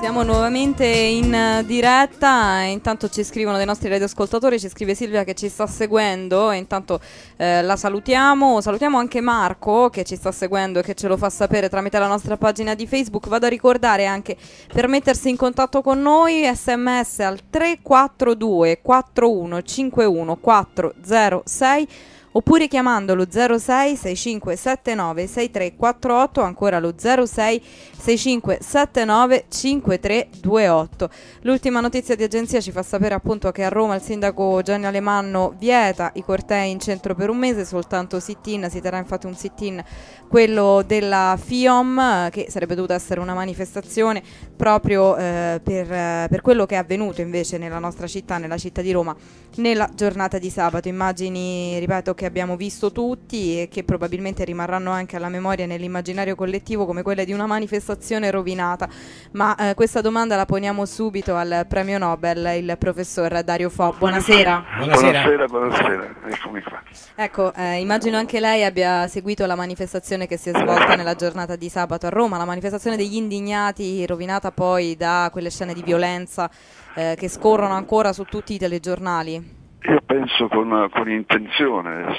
Siamo nuovamente in diretta, intanto ci scrivono dei nostri radioascoltatori, ci scrive Silvia che ci sta seguendo. E intanto eh, la salutiamo, salutiamo anche Marco che ci sta seguendo e che ce lo fa sapere tramite la nostra pagina di Facebook, vado a ricordare anche per mettersi in contatto con noi sms al 342 4151 406 oppure chiamandolo 06 6579 6348 ancora lo 06 6579 5328 l'ultima notizia di agenzia ci fa sapere appunto che a Roma il sindaco Gianni Alemanno vieta i cortei in centro per un mese soltanto sit-in si terrà infatti un sit-in quello della FIOM che sarebbe dovuta essere una manifestazione proprio eh, per, per quello che è avvenuto invece nella nostra città nella città di Roma nella giornata di sabato. Immagini ripeto che abbiamo visto tutti e che probabilmente rimarranno anche alla memoria nell'immaginario collettivo come quelle di una manifestazione rovinata. Ma eh, questa domanda la poniamo subito al premio Nobel, il professor Dario Fo. Buonasera. Buonasera, buonasera, buonasera. eccomi qua. Ecco, eh, immagino anche lei abbia seguito la manifestazione che si è svolta nella giornata di sabato a Roma, la manifestazione degli indignati rovinata poi da quelle scene di violenza eh, che scorrono ancora su tutti i telegiornali. Io penso con, con intenzione,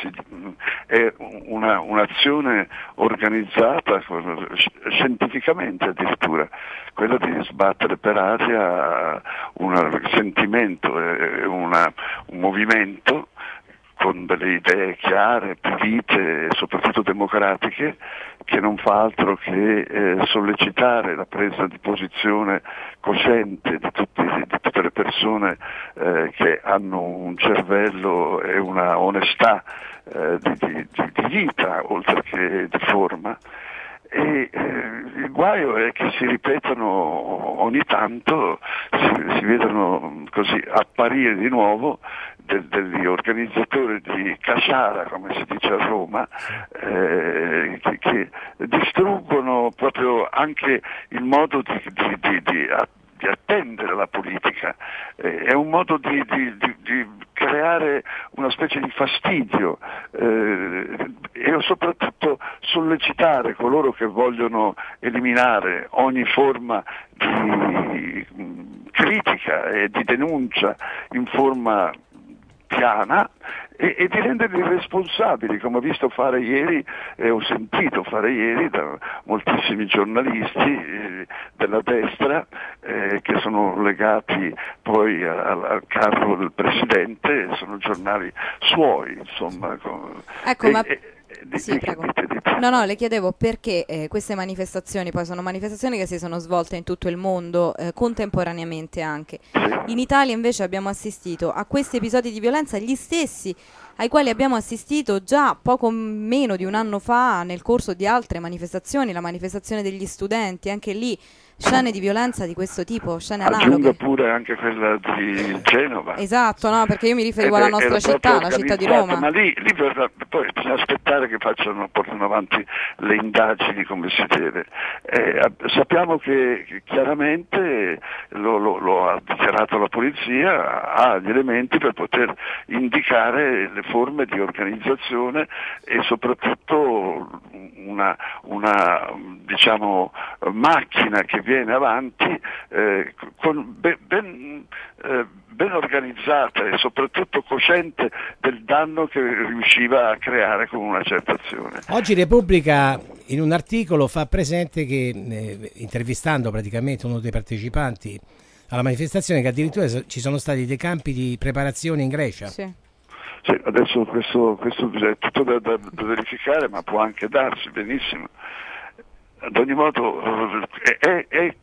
è una, un'azione organizzata scientificamente addirittura, quella di sbattere per aria un sentimento, una, un movimento con delle idee chiare, pulite e soprattutto democratiche, che non fa altro che eh, sollecitare la presa di posizione cosciente di, tutti, di tutte le persone eh, che hanno un cervello e una onestà eh, di, di, di, vita oltre che di forma. E eh, il guaio è che si ripetono ogni tanto, si, si vedono così apparire di nuovo de, degli organizzatori di Casciara, come si dice a Roma, eh, che, che, distruggono proprio anche il modo di, di, di, di attendere la politica, eh, è un modo di, creare una specie di fastidio eh, e soprattutto sollecitare coloro che vogliono eliminare ogni forma di critica e di denuncia in forma piana e, e, di renderli responsabili, come ho visto fare ieri e ho sentito fare ieri da moltissimi giornalisti eh, della destra eh, che sono legati poi al, al, carro del Presidente, sono giornali suoi, insomma. Ecco, e, ma... e, sì, prego. No, no, le chiedevo perché eh, queste manifestazioni poi sono manifestazioni che si sono svolte in tutto il mondo eh, contemporaneamente anche. In Italia invece abbiamo assistito a questi episodi di violenza, gli stessi ai quali abbiamo assistito già poco meno di un anno fa nel corso di altre manifestazioni, la manifestazione degli studenti, anche lì scene di violenza di questo tipo, scene analoghe. Aggiungo pure anche quella di Genova. Esatto, no, perché io mi riferivo alla nostra città, la città di Roma. Ma lì, lì per, poi bisogna aspettare che facciano, portano avanti le indagini come si deve. Eh, sappiamo che, che chiaramente lo, lo, lo, ha dichiarato la polizia, ha gli elementi per poter indicare le forme di organizzazione e soprattutto una, una diciamo, macchina che viene avanti eh, con ben, ben, eh, ben, organizzata e soprattutto cosciente del danno che riusciva a creare con una certa azione. Oggi Repubblica in un articolo fa presente che, eh, intervistando praticamente uno dei partecipanti alla manifestazione, che addirittura ci sono stati dei campi di preparazione in Grecia. Sì. Sì, adesso questo, questo è tutto da, da, da, verificare, ma può anche darsi benissimo. Ad ogni modo eh, è, è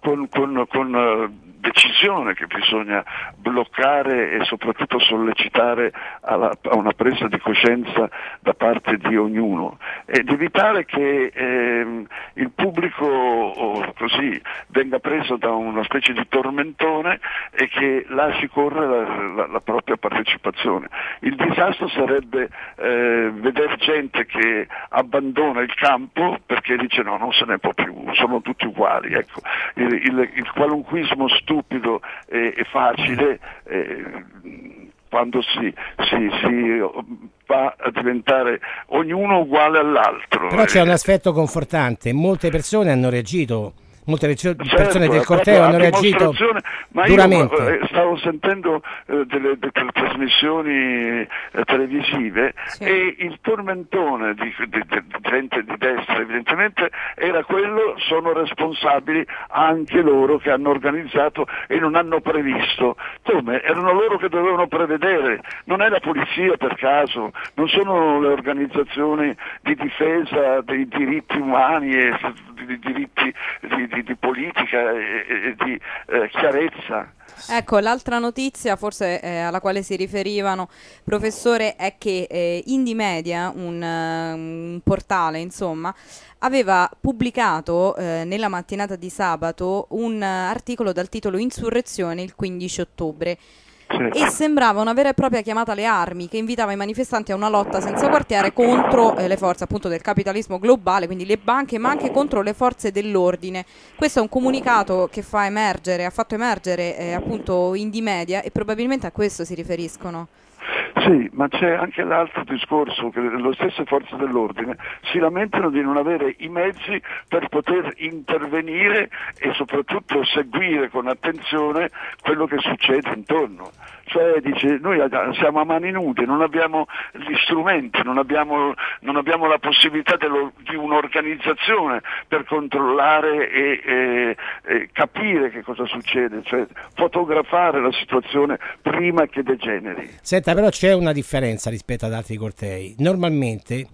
con, con, con decisione che bisogna bloccare e soprattutto sollecitare alla, a una presa di coscienza da parte di ognuno ed evitare che ehm, il pubblico così venga preso da una specie di tormentone e che lasci correre la, la, la propria partecipazione. Il disastro sarebbe eh, vedere gente che abbandona il campo perché dice no, non se ne può più, sono tutti uguali. Ecco. Il, il, il qualunquismo stupido e, e facile eh, quando si, si, si, va a diventare ognuno uguale all'altro. Però c'è un aspetto confortante, molte persone hanno reagito molte certo, persone del corteo hanno reagito ma duramente. Io, eh, stavo sentendo eh, delle, delle, trasmissioni eh, televisive sì. e il tormentone di, di, di, gente di destra evidentemente era quello, sono responsabili anche loro che hanno organizzato e non hanno previsto. Come? Erano loro che dovevano prevedere, non è la polizia per caso, non sono le organizzazioni di difesa dei diritti umani e di diritti di, di, di politica e, e di eh, chiarezza. Ecco, l'altra notizia forse eh, alla quale si riferivano, professore, è che eh, Indymedia, un, uh, un portale, insomma, aveva pubblicato eh, nella mattinata di sabato un uh, articolo dal titolo Insurrezione il 15 ottobre e sembrava una vera e propria chiamata alle armi che invitava i manifestanti a una lotta senza quartiere contro eh, le forze appunto del capitalismo globale, quindi le banche, ma anche contro le forze dell'ordine. Questo è un comunicato che fa emergere, ha fatto emergere eh, appunto Indimedia e probabilmente a questo si riferiscono. Sì, ma c'è anche l'altro discorso, che le stesse forze dell'ordine si lamentano di non avere i mezzi per poter intervenire e soprattutto seguire con attenzione quello che succede intorno. Cioè dice noi siamo a mani nude, non abbiamo gli strumenti, non abbiamo, non abbiamo la possibilità dello, di un'organizzazione per controllare e, e, e, capire che cosa succede, cioè fotografare la situazione prima che degeneri. Senta, però c'è una differenza rispetto ad altri cortei. Normalmente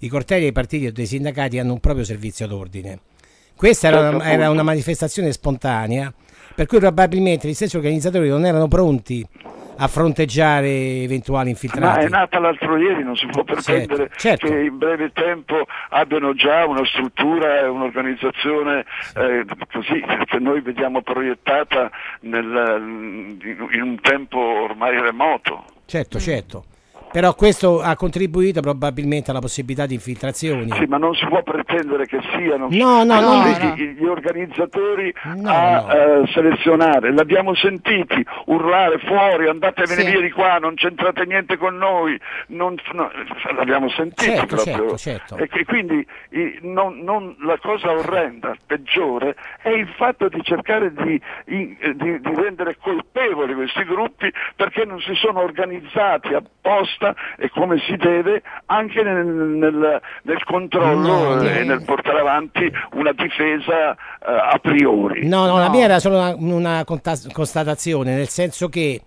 i cortei dei partiti o dei sindacati hanno un proprio servizio d'ordine. Questa era, certo, una, era una manifestazione spontanea, per cui probabilmente gli stessi organizzatori non erano pronti a fronteggiare eventuali infiltrati. Ma è nata l'altro ieri, non si può certo, pretendere certo, certo. che in breve tempo abbiano già una struttura e un'organizzazione eh, così che noi vediamo proiettata nel, in un tempo ormai remoto. Certo, certo. Però questo ha contribuito probabilmente alla possibilità di infiltrazioni. Sì, ma non si può pretendere che siano no, no, no, gli organizzatori a uh, selezionare. L'abbiamo sentiti urlare fuori, andatevene sì. via di qua, non c'entrate niente con noi. Non, no, l'abbiamo sentito certo, proprio. certo, certo. E che quindi i, non, non, la cosa orrenda, peggiore, è il fatto di cercare di, di, di rendere colpevoli questi gruppi perché non si sono organizzati apposta giusta e come si deve anche nel, nel, nel controllo no, e nel portare avanti una difesa uh, a priori. No, no, no, la mia era solo una, una constatazione, nel senso che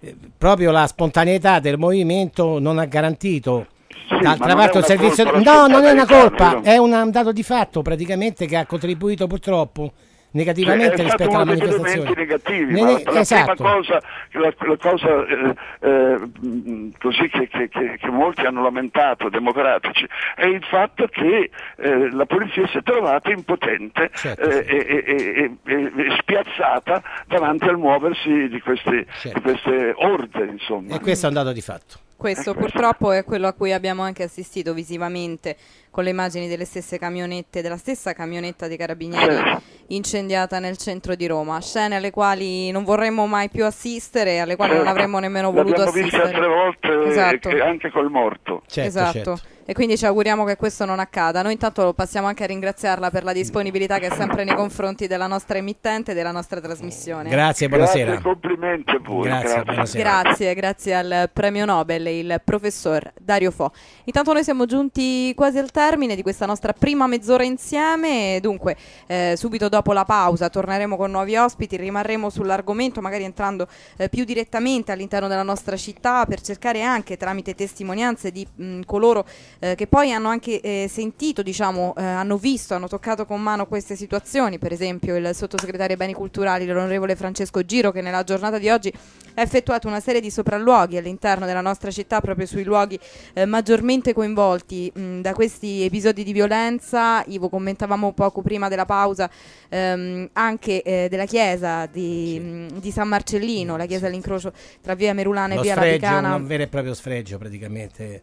eh, proprio la spontaneità del movimento non ha garantito. Sì, D'altra parte il servizio... No, non è una colpa, è un dato di fatto praticamente che ha contribuito purtroppo negativamente rispetto alla manifestazione. negativi, ne, ma la esatto. prima cosa, la, la cosa eh, eh, così che, che, che, che, molti hanno lamentato, democratici, è il fatto che eh, la polizia si è trovata impotente certo, eh, e, e, e, spiazzata davanti al muoversi di queste, certo. di queste orde. Insomma. E questo è un dato di fatto. Questo purtroppo è quello a cui abbiamo anche assistito visivamente con le immagini delle stesse camionette, della stessa camionetta dei carabinieri incendiata nel centro di Roma, scene alle quali non vorremmo mai più assistere, alle quali non avremmo nemmeno voluto assistere. L'abbiamo viste altre volte esatto. anche col morto. Certo, esatto. Certo e quindi ci auguriamo che questo non accada. Noi intanto passiamo anche a ringraziarla per la disponibilità che è sempre nei confronti della nostra emittente e della nostra trasmissione. Grazie, buonasera. Grazie, complimenti a voi. Grazie, grazie. grazie, grazie al premio Nobel, il professor Dario Fo. Intanto noi siamo giunti quasi al termine di questa nostra prima mezz'ora insieme, dunque eh, subito dopo la pausa torneremo con nuovi ospiti, rimarremo sull'argomento magari entrando eh, più direttamente all'interno della nostra città per cercare anche tramite testimonianze di mh, coloro eh, che poi hanno anche eh, sentito, diciamo, eh, hanno visto, hanno toccato con mano queste situazioni, per esempio il sottosegretario ai beni culturali, l'onorevole Francesco Giro, che nella giornata di oggi ha effettuato una serie di sopralluoghi all'interno della nostra città, proprio sui luoghi eh, maggiormente coinvolti mh, da questi episodi di violenza. Ivo commentavamo poco prima della pausa ehm, anche eh, della chiesa di, sì. mh, di, San Marcellino, la chiesa all'incrocio tra via Merulana Lo e via sfregio, Vaticana. Un vero e proprio sfregio praticamente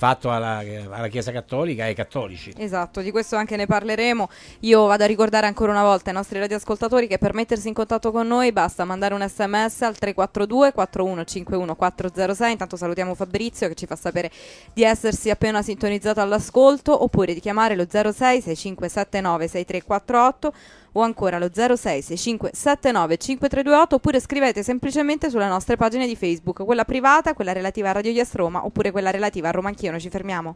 fatto alla, alla, Chiesa Cattolica e ai cattolici. Esatto, di questo anche ne parleremo. Io vado a ricordare ancora una volta ai nostri radioascoltatori che per mettersi in contatto con noi basta mandare un sms al 342 4151 406. Intanto salutiamo Fabrizio che ci fa sapere di essersi appena sintonizzato all'ascolto oppure di chiamare lo 06 6579 6348 o ancora lo 0665 79 5328 oppure scrivete semplicemente sulle nostre pagine di Facebook, quella privata, quella relativa a Radio Yes Roma oppure quella relativa a Roma Anch'io. Noi ci fermiamo.